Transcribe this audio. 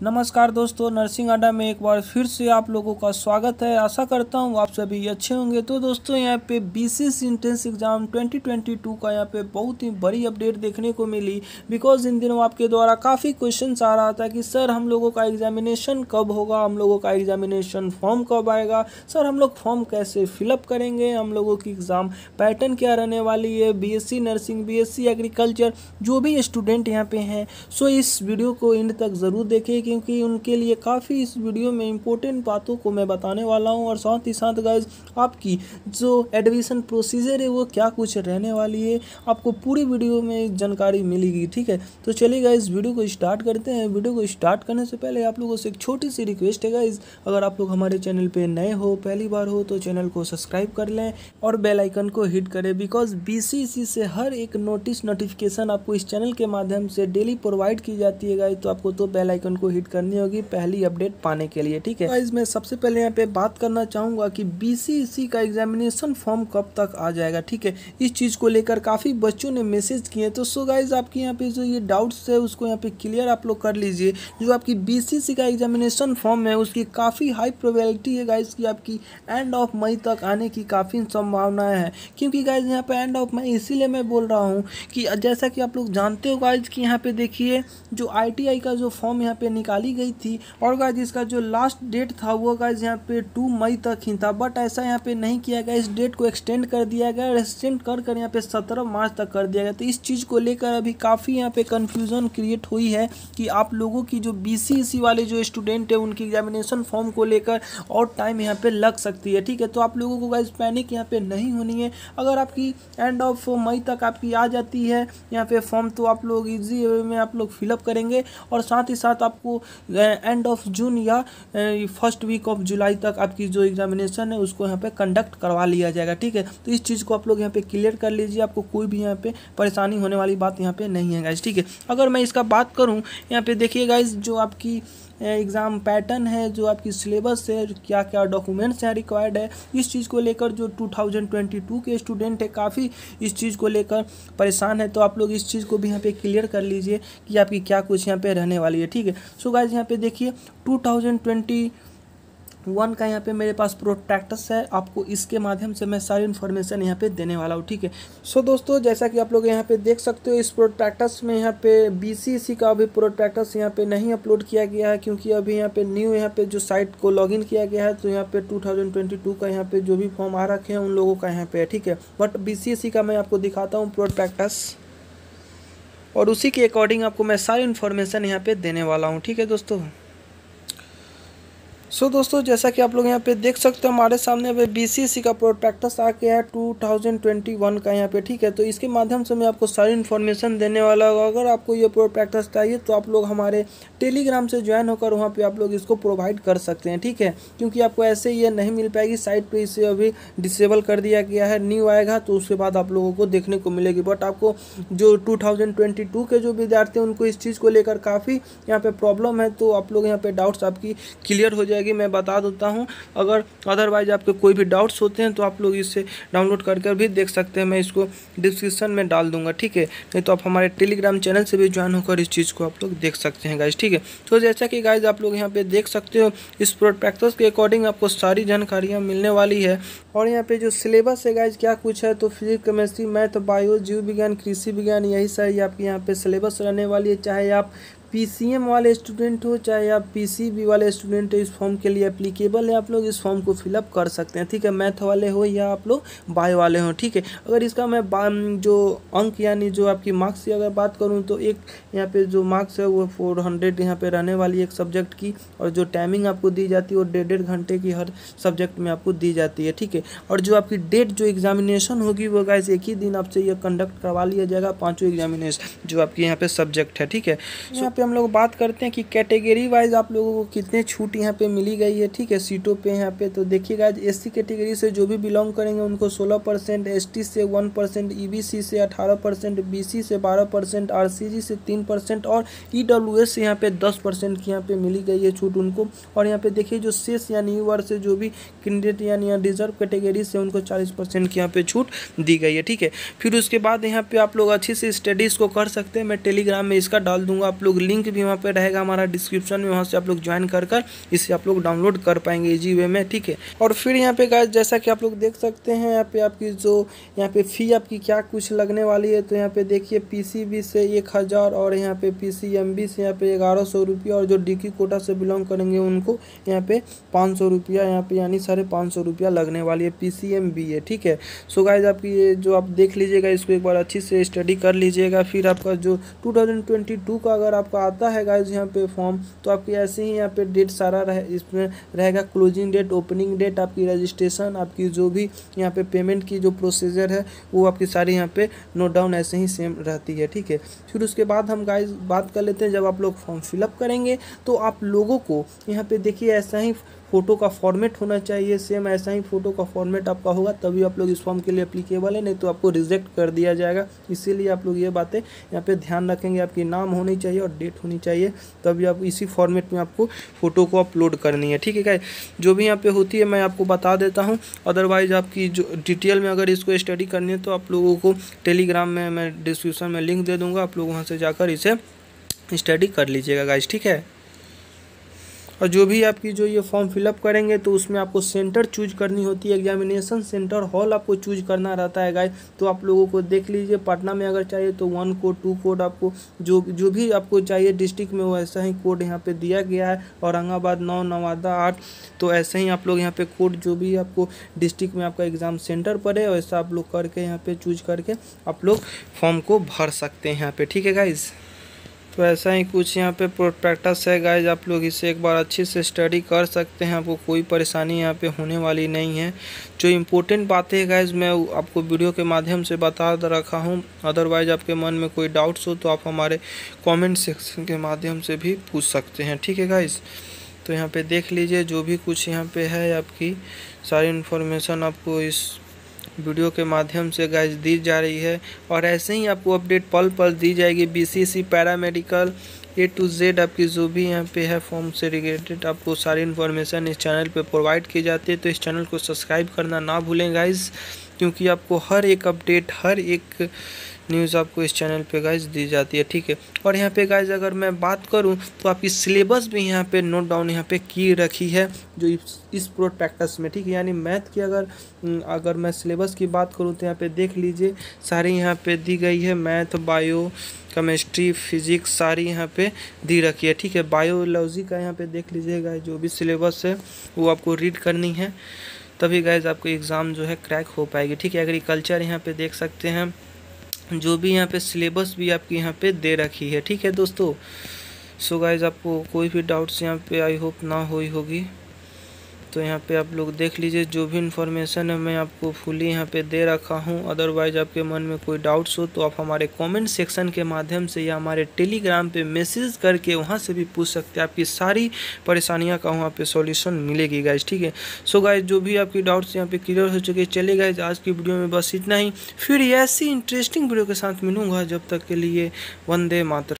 नमस्कार दोस्तों नर्सिंग अड्डा में एक बार फिर से आप लोगों का स्वागत है। आशा करता हूँ आप सभी अच्छे होंगे। तो दोस्तों, यहाँ पे बीसीएस इंट्रेंस एग्ज़ाम 2022 का यहाँ पे बहुत ही बड़ी अपडेट देखने को मिली। बिकॉज़ इन दिनों आपके द्वारा काफ़ी क्वेश्चंस आ रहा था कि, सर, हम लोगों का एग्जामिनेशन कब होगा? हम लोगों का एग्जामिनेशन फॉर्म कब आएगा? सर, हम लोग फॉर्म कैसे फिलअप करेंगे? हम लोगों की एग्ज़ाम पैटर्न क्या रहने वाली है? बीएससी नर्सिंग बीएससी एग्रीकल्चर जो भी स्टूडेंट यहाँ पे हैं। सो इस वीडियो को एंड तक ज़रूर देखें। क्योंकि उनके लिए काफ़ी इस वीडियो में इंपॉर्टेंट बातों को मैं बताने वाला हूँ और साथ ही साथ गाइज़ आपकी जो एडमिशन प्रोसीजर है, वो क्या कुछ रहने वाली है, आपको पूरी वीडियो में जानकारी मिलेगी, ठीक है? तो चलिए गाइज़ वीडियो को स्टार्ट करते हैं। वीडियो को स्टार्ट करने से पहले आप लोगों से एक छोटी सी रिक्वेस्ट है गाइज़ अगर आप लोग हमारे चैनल पर नए हो, पहली बार हो तो चैनल को सब्सक्राइब कर लें और बेल आइकन को हिट करें बिकॉज़ बीसीसी से हर एक नोटिस नोटिफिकेशन आपको इस चैनल के माध्यम से डेली प्रोवाइड की जाती है गाइज़ तो आपको तो बेल आइकन को हिट करनी होगी पहली अपडेट पाने के लिए, ठीक है? मैं सबसे पहले यहाँ पे बात करना चाहूँगा कि बीसीसी का एग्जामिनेशन फॉर्म कब तक आ जाएगा, ठीक है? इस चीज़ को लेकर काफ़ी बच्चों ने मैसेज किए तो सो गाइज़ आपके यहाँ पे जो ये डाउट्स है, उसको यहाँ पे क्लियर आप लोग कर लीजिए। जो आपकी बीसीसी का एग्जामिनेशन फॉर्म है, उसकी काफ़ी हाई प्रोबेबिलिटी है गाइज़ की आपकी एंड ऑफ़ मई तक आने की काफ़ी संभावनाएँ हैं। क्योंकि गाइज़ यहाँ पे एंड ऑफ़ मई इसीलिए मैं बोल रहा हूँ कि जैसा कि आप लोग जानते हो गाइज़ कि यहाँ पे देखिए, जो आईटीआई का जो फॉर्म यहाँ पे निकाली गई थी। और गाइज़ इसका जो लास्ट डेट था, वो गाइज़ यहाँ पे टू मई तक ही था। बट ऐसा यहाँ पे नहीं किया गया। इस डेट को एक्सटेंड कर दिया गया और एक्सटेंड कर कर यहाँ पे सत्रह मार्च तक कर दिया गया। तो इस चीज़ को लेकर अभी काफ़ी यहाँ पे कन्फ्यूज़न क्रिएट हुई है कि आप लोगों की जो बीसीसी वाले जो स्टूडेंट है, उनकी एग्जामिनेशन फॉर्म को लेकर और टाइम यहाँ पर लग सकती है। ठीक है तो आप लोगों को गाइज़ पैनिक यहाँ पर नहीं होनी है। अगर आपकी एंड ऑफ़ मई तक आपकी आ जाती है यहाँ पे फॉर्म तो आप लोग इजी वे में आप लोग फिलअप करेंगे। और साथ ही साथ आपको एंड ऑफ़ जून या फ़र्स्ट वीक ऑफ़ जुलाई तक आपकी जो एग्जामिनेशन है, उसको यहाँ पे कंडक्ट करवा लिया जाएगा, ठीक है? तो इस चीज़ को आप लोग यहाँ पे क्लियर कर लीजिए, आपको कोई भी यहाँ पे परेशानी होने वाली बात यहाँ पे नहीं है गाइज़ ठीक है? अगर मैं इसका बात करूँ, यहाँ पे देखिए गाइज़ जो आपकी एग्ज़ाम पैटर्न है, जो आपकी सिलेबस है क्या क्या डॉक्यूमेंट्स हैं रिक्वायर्ड है, इस चीज़ को लेकर जो 2022 के स्टूडेंट है, काफ़ी इस चीज़ को लेकर परेशान है तो आप लोग इस चीज़ को भी यहाँ पे क्लियर कर लीजिए कि आपकी क्या कुछ यहाँ पे रहने वाली है, ठीक है? सो गाइज़ यहाँ पे देखिए 2020 वन का यहाँ पे मेरे पास प्रोट्रैक्टस है आपको इसके माध्यम से मैं सारी इन्फॉर्मेशन यहाँ पे देने वाला हूँ ठीक है सो दोस्तों जैसा कि आप लोग यहाँ पे देख सकते हो इस प्रोट्रैक्टस में यहाँ पे बी का अभी प्रोट्रैक्टस यहाँ पे नहीं अपलोड किया गया है क्योंकि अभी यहाँ पे न्यू यहाँ पे जो साइट को लॉगिन किया गया है तो यहाँ पे टू का यहाँ पे जो भी फॉर्म आ रखे हैं उन लोगों का यहाँ पे ठीक है बट बी का मैं आपको दिखाता हूँ प्रोट्रैक्टस और उसी के अकॉर्डिंग आपको मैं सारी इन्फॉर्मेशन यहाँ पे देने वाला हूँ। ठीक है दोस्तों? सो so, दोस्तों जैसा कि आप लोग यहाँ पे देख सकते हो हमारे सामने अभी बी का प्रोस्पेक्टस आ गया है 2021 का यहाँ पे ठीक है? तो इसके माध्यम से मैं आपको सारी इन्फॉर्मेशन देने वाला हूँ। अगर आपको ये प्रोस्पेक्टस चाहिए तो आप लोग हमारे टेलीग्राम से ज्वाइन होकर वहाँ पे आप लोग इसको प्रोवाइड कर सकते हैं ठीक है? क्योंकि आपको ऐसे ये नहीं मिल पाएगी साइट पर इसे अभी डिसेबल कर दिया गया है न्यू आएगा तो उसके बाद आप लोगों को देखने को मिलेगी। बट आपको जो टू के जो विद्यार्थी हैं उनको इस चीज़ को लेकर काफ़ी यहाँ पर प्रॉब्लम है तो आप लोग यहाँ पर डाउट्स आपकी क्लियर हो जाएगी। मैं बता देता हूँ। अगर अदरवाइज़ आपके कोई भी डाउट्स होते हैं तो आप लोग इसे डाउनलोड करके भी देख सकते हैं। मैं इसको डिस्क्रिप्शन में डाल दूँगा, ठीक है? नहीं तो आप हमारे टेलीग्राम चैनल से भी ज्वाइन होकर इस चीज़ को आप लोग देख सकते हैं गाइज़ ठीक है? तो जैसा कि गाइज़ आप लोग यहाँ पे देख सकते हो, इस प्रोस्पेक्टस के अकॉर्डिंग आपको सारी जानकारियाँ मिलने वाली है। और यहाँ पे जो सिलेबस है गाइज़ क्या कुछ है? तो फिजिक्स केमिस्ट्री मैथ बायो जीव विज्ञान, कृषि विज्ञान, यही सारी आपके यहाँ पे सिलेबस रहने वाली है। चाहे आप पीसीएम वाले स्टूडेंट हो, चाहे आप पीसीबी वाले स्टूडेंट हो, इस फॉर्म के लिए एप्लीकेबल है आप लोग, इस फॉर्म को फिलअप कर सकते हैं। ठीक है मैथ वाले हो या आप लोग बायो वाले हो, ठीक है? अगर इसका मैं जो अंक यानी जो आपकी मार्क्स की अगर बात करूँ तो एक यहाँ पे जो मार्क्स है, वो फोर हंड्रेड यहाँ पे रहने वाली एक सब्जेक्ट की, और जो टाइमिंग आपको दी जाती है, वो डेढ़ डेढ़ घंटे की हर सब्जेक्ट में आपको दी जाती है, ठीक है? और जो आपकी डेट जो एग्जामिनेशन होगी, वो गाइस एक ही दिन आपसे ये कंडक्ट करवा लिया जाएगा पाँचों एग्जामिनेशन जो आपके यहाँ पे सब्जेक्ट है, ठीक है? यहाँ पे हम लोग बात करते हैं कि कैटेगरी वाइज आप लोगों को कितने छूट यहाँ पे मिली गई है, ठीक है? सीटों पे यहाँ पे। तो देखिएगा एस सी कैटेगरी से जो भी बिलोंग करेंगे, उनको 16 परसेंट एस से 1 परसेंट ई से 18 परसेंट बी से 12 परसेंट आर से 3 परसेंट और ई डब्ल्यू से यहाँ पे 10 परसेंट की यहाँ पे मिली गई है छूट उनको। और यहाँ पे देखिए जो शेष यानी यू से जो भी कैंडिडेट यानी रिज़र्व कैटेगरी से उनको चालीस परसेंट की यहाँ पे छूट दी गई है, ठीक है? फिर उसके बाद यहाँ पे आप लोग अच्छे से स्टडीज़ को कर सकते हैं। मैं टेलीग्राम में इसका डाल दूँगा, आप लोग लिंक लिंक भी वहाँ पे रहेगा हमारा डिस्क्रिप्शन में, वहाँ से आप लोग ज्वाइन कर कर इसे आप लोग डाउनलोड कर पाएँगे इजी वे में, ठीक है? और फिर यहाँ पे गाइस जैसा कि आप लोग देख सकते हैं, यहाँ पे आपकी जो, यहाँ पे फ़ी आपकी क्या कुछ लगने वाली है तो यहाँ पे देखिए पीसीबी से एक हज़ार और यहाँ पे पीसीएमबी से यहाँ पे ग्यारह सौ रुपया और जो डीकी कोटा से बिलोंग करेंगे उनको, यहाँ पे पाँच सौ रुपया, यहाँ पे यानी साढ़े पाँच सौ रुपया लगने वाली है पीसीएमबी है, ठीक है? सो गाइज़ आपकी ये जो आप देख लीजिएगा, इसको एक बार अच्छी से स्टडी कर लीजिएगा, फिर आपका जो 2022 का अगर आपका आता है गाइज़ यहाँ पे फॉर्म तो आपके ऐसे ही यहाँ पे डेट सारा रहे, इसमें रहेगा क्लोजिंग डेट ओपनिंग डेट आपकी रजिस्ट्रेशन आपकी जो भी यहाँ पे पेमेंट की जो प्रोसीजर है, वो आपकी सारी यहाँ पे नोट डाउन ऐसे ही सेम रहती है, ठीक है? फिर उसके बाद हम गाइज़ बात कर लेते हैं जब आप लोग फॉर्म फिलअप करेंगे तो आप लोगों को यहाँ पे देखिए ऐसा ही फ़ोटो का फॉर्मेट होना चाहिए सेम ऐसा ही फ़ोटो का फॉर्मेट आपका होगा, तभी आप लोग इस फॉर्म के लिए अप्लीकेबल है, नहीं तो आपको रिजेक्ट कर दिया जाएगा। इसीलिए आप लोग ये बातें यहाँ पे ध्यान रखेंगे, आपकी नाम होनी चाहिए और डेट होनी चाहिए, तभी आप इसी फॉर्मेट में आपको फ़ोटो को अपलोड करनी है। ठीक है क्या जो भी यहाँ पे होती है, मैं आपको बता देता हूँ। अदरवाइज़ आपकी जो डिटेल में अगर इसको स्टडी करनी है तो आप लोगों को टेलीग्राम में, मैं डिस्क्रिप्शन में लिंक दे दूँगा, आप लोग वहाँ से जाकर इसे स्टडी कर लीजिएगा गाइज़ ठीक है? और जो भी आपकी जो ये फॉर्म फिलअप करेंगे तो उसमें आपको सेंटर चूज़ करनी होती है एग्जामिनेशन सेंटर हॉल आपको चूज़ करना रहता है गाइस तो आप लोगों को देख लीजिए, पटना में अगर चाहिए तो वन कोड टू कोड आपको जो जो भी आपको चाहिए डिस्ट्रिक्ट में वैसा ही कोड यहाँ पर दिया गया है, औरंगाबाद नौ, नवादा आठ तो ऐसे ही आप लोग यहाँ पर कोड जो भी आपको डिस्ट्रिक्ट में आपका एग्ज़ाम सेंटर पड़े वैसा आप लोग करके यहाँ पर चूज़ करके आप लोग फॉर्म को भर सकते हैं यहाँ पर ठीक है गाइज़ तो ऐसा ही कुछ यहाँ पे प्रोस्पेक्टस है गाइज़ आप लोग इसे एक बार अच्छे से स्टडी कर सकते हैं। आपको कोई परेशानी यहाँ पे होने वाली नहीं है। जो इम्पोर्टेंट बातें है गाइज़ मैं आपको वीडियो के माध्यम से बता रखा हूँ। अदरवाइज़ आपके मन में कोई डाउट्स हो तो आप हमारे कॉमेंट सेक्शन के माध्यम से भी पूछ सकते हैं। ठीक है गाइज़ तो यहाँ पे देख लीजिए, जो भी कुछ यहाँ पे है आपकी सारी इन्फॉर्मेशन आपको इस वीडियो के माध्यम से गाइज़ दी जा रही है। और ऐसे ही आपको अपडेट पल पल दी जाएगी। BCC paramedical A to Z आपकी जो भी यहाँ पे है फॉर्म से रिलेटेड आपको सारी इन्फॉर्मेशन इस चैनल पे प्रोवाइड की जाती है। तो इस चैनल को सब्सक्राइब करना ना भूलें गाइज़ क्योंकि आपको हर एक अपडेट हर एक न्यूज़ आपको इस चैनल पे गाइज़ दी जाती है ठीक है? और यहाँ पे गाइज़ अगर मैं बात करूँ तो आपकी सिलेबस भी यहाँ पे नोट डाउन यहाँ पे की रखी है जो इस, इस प्रोस्पेक्टस में ठीक है? यानी मैथ की अगर अगर मैं सिलेबस की बात करूँ तो यहाँ पे देख लीजिए सारी यहाँ पे दी गई है मैथ बायो केमिस्ट्री फिजिक्स सारी यहाँ पे दी रखी है ठीक है? बायोलॉजी का यहाँ पे देख लीजिएगा जो भी सिलेबस है वो आपको रीड करनी है तभी गाइज़ आपको एग्ज़ाम जो है क्रैक हो पाएगी ठीक है? एग्रीकल्चर यहाँ पे देख सकते हैं। जो भी यहाँ पे सिलेबस भी आपकी यहाँ पे दे रखी है, ठीक है दोस्तों? सो so गाइज़ आपको कोई भी डाउट्स यहाँ पे आई होप ना हुई होगी। तो यहाँ पे आप लोग देख लीजिए, जो भी इन्फॉर्मेशन है मैं आपको फुली यहाँ पे दे रखा हूँ। अदरवाइज़ आपके मन में कोई डाउट्स हो तो आप हमारे कमेंट सेक्शन के माध्यम से या हमारे टेलीग्राम पे मैसेज करके वहाँ से भी पूछ सकते हैं। आपकी सारी परेशानियाँ का वहाँ पे सॉल्यूशन मिलेगी गाइज़ ठीक है? सो गाइज़ जो भी आपकी डाउट्स यहाँ पे क्लियर हो चुके चले गाइज़ आज की वीडियो में बस इतना ही। फिर ऐसी इंटरेस्टिंग वीडियो के साथ मिलूँगा, जब तक के लिए वंदे मातर